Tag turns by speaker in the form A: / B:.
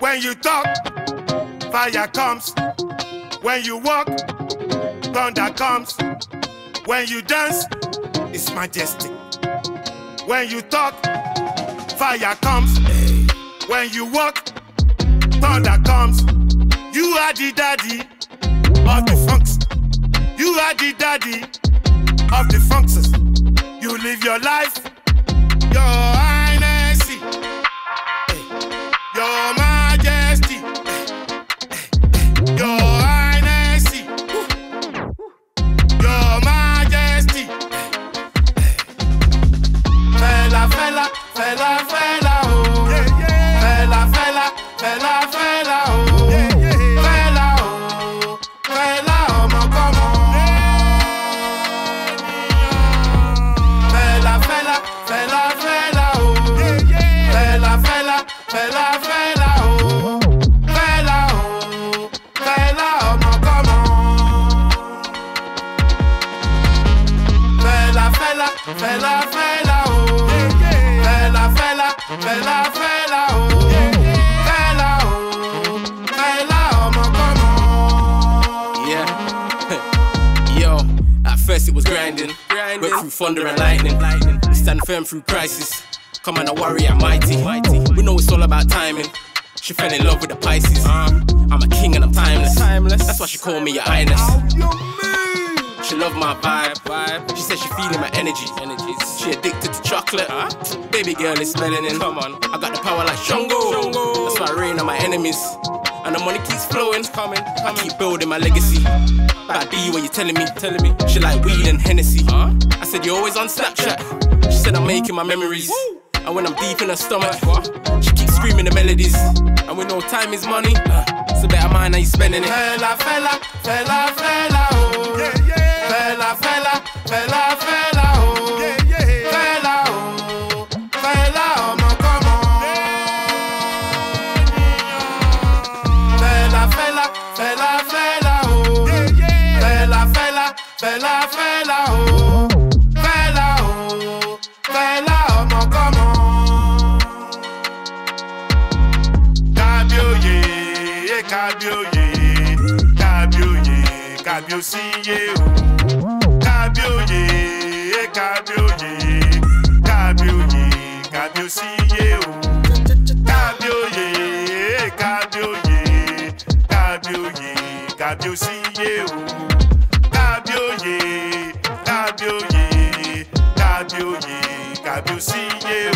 A: When you talk, fire comes. When you walk, thunder comes. When you dance, it's majestic. When you talk, fire comes. When you walk, thunder comes. You are the daddy of the funks. You are the daddy of the funks. You live your life, fais-la, fais-la, oh. la fais-la, fais-la, fais-la, oh. la. la mon comment. la fais-la, fais-la, oh. Mon comment. Fella, fella, fella, oh. Fella, oh. Fella, ọmọ kọ́mọ. Oh.
B: Yeah. Yo, at first it was grinding. Went through thunder and lightning. We stand firm through crisis. Come on, a warrior, mighty. We know it's all about timing. She fell in love with the Pisces. Uh-huh. I'm a king and I'm timeless. That's why she called me your highness. She love my vibe. She said she feeling my energy. She addicted to chocolate. Baby girl is melanin. Come on, I got the power like Shango. That's why I rain on my enemies. And the money keeps flowing. Coming, I keep building my legacy. Bad B, what you telling me? Telling me she like weed and Hennessy. I said you're always on Snapchat. She said I'm making my memories. And when I'm deep in her stomach, she keeps screaming the melodies. And we know time is money, uh. so better mind how you spending it.
A: Fella, fella, fella, fella, oh. Fella, fẹlá fẹlá o oh. fẹlá o oh. fẹlá ọmọkọmọ. kábíòye eh, kábíòye kábíòye kábíòsí yé o. Kábíòye eh, kábíòye kábíòye kábíòsí yé o. Kábíòye eh, kábíòye kábíòye kábíòsí yé o. Kábíòye, kábíòye, kábíòye, kábíòsíyé o.